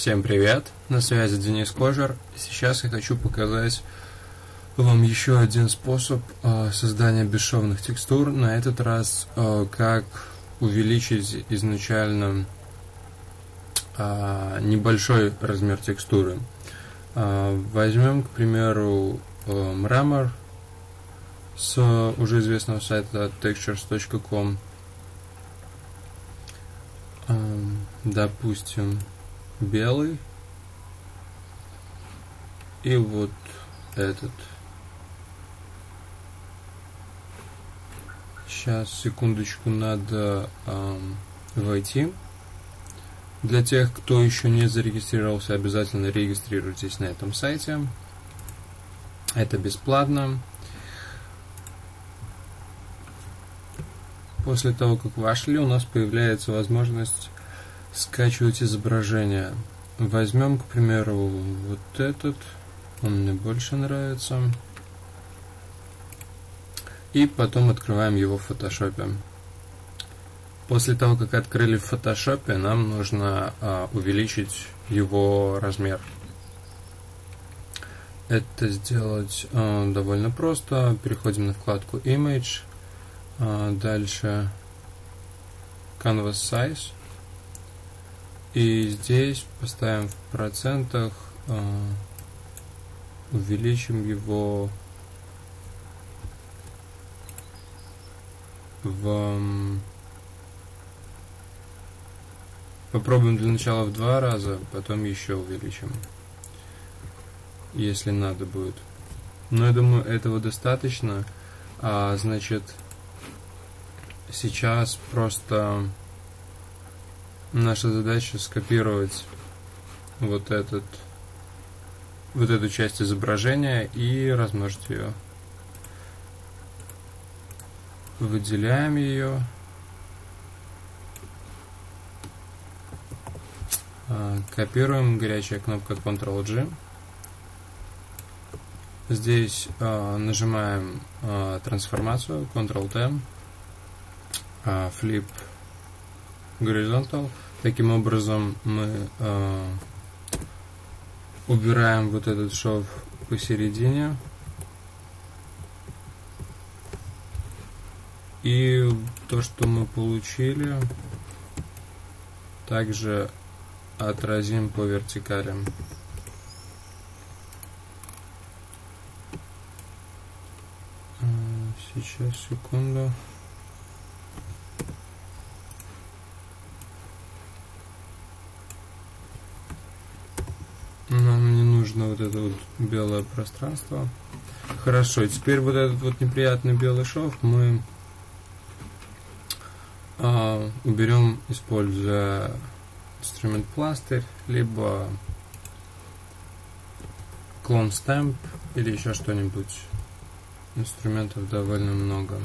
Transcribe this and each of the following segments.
Всем привет, на связи Денис Кожер. Сейчас я хочу показать вам еще один способ э, создания бесшовных текстур. На этот раз э, как увеличить изначально э, небольшой размер текстуры. Возьмем, к примеру, мрамор с уже известного сайта textures.com. Э, допустим, белый и вот этот. Сейчас, секундочку, надо эм, войти. Для тех, кто еще не зарегистрировался, обязательно регистрируйтесь на этом сайте. Это бесплатно. После того, как вошли, у нас появляется возможность скачивать изображение. Возьмем, к примеру, вот этот. Он мне больше нравится. И потом открываем его в фотошопе. После того, как открыли в фотошопе, нам нужно а, увеличить его размер. Это сделать а, довольно просто. Переходим на вкладку Image. А, дальше Canvas Size. И здесь поставим в процентах, э, увеличим его в... Попробуем для начала в два раза, потом еще увеличим, если надо будет. Но я думаю, этого достаточно. А, значит, сейчас просто Наша задача скопировать вот этот вот эту часть изображения и размножить ее. Выделяем ее. А, копируем горячая кнопка Ctrl-G. Здесь э, нажимаем э, трансформацию Ctrl-T, Flip горизонтал. Таким образом мы э, убираем вот этот шов посередине. И то, что мы получили, также отразим по вертикали. Э, сейчас, секунду. Нам не нужно вот это вот белое пространство. Хорошо, теперь вот этот вот неприятный белый шов мы а, уберем, используя инструмент пластырь, либо клон стемп или еще что-нибудь. Инструментов довольно много.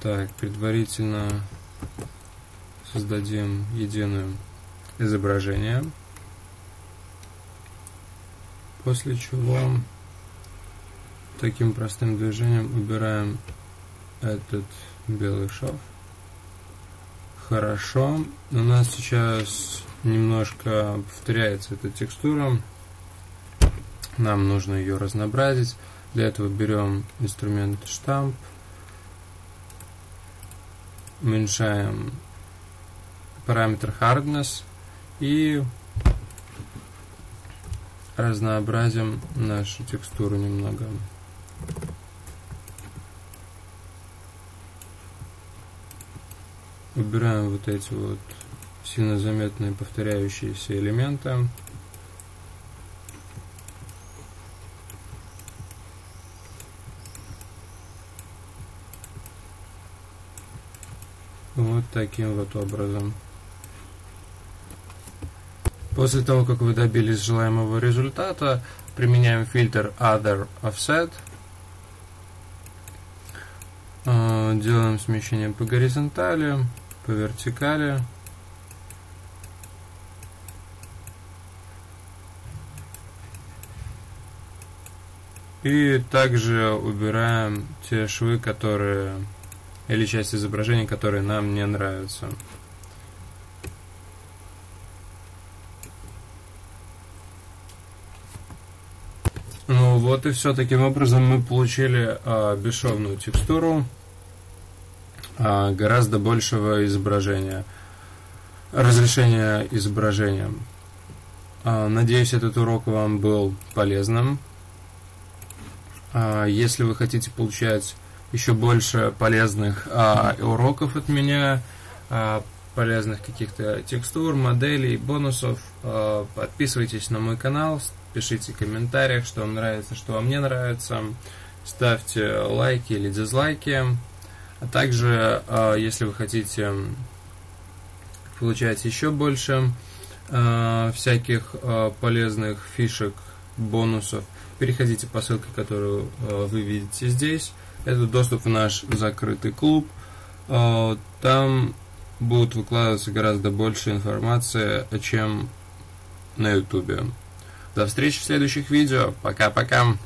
Так, предварительно создадим единое изображение. После чего таким простым движением убираем этот белый шов. Хорошо. У нас сейчас немножко повторяется эта текстура. Нам нужно ее разнообразить. Для этого берем инструмент штамп, уменьшаем параметр hardness и разнообразим нашу текстуру немного. Убираем вот эти вот сильно заметные повторяющиеся элементы. Вот таким вот образом. После того, как вы добились желаемого результата, применяем фильтр Other Offset. А, делаем смещение по горизонтали, по вертикали. И также убираем те швы, которые или часть изображения, которые нам не нравятся. Ну вот и все. Таким образом мы получили э, бесшовную текстуру э, гораздо большего изображения, разрешения изображения. Э, надеюсь, этот урок вам был полезным. Э, если вы хотите получать еще больше полезных э, уроков от меня, э, полезных каких-то текстур, моделей, бонусов, э, подписывайтесь на мой канал, пишите в комментариях, что вам нравится, что вам не нравится. Ставьте лайки или дизлайки. А также, а, если вы хотите получать еще больше а, всяких полезных фишек, бонусов, переходите по ссылке, которую вы видите здесь. Это доступ в наш закрытый клуб. Там будут выкладываться гораздо больше информации, чем на ютубе. До встречи в следующих видео. Пока-пока.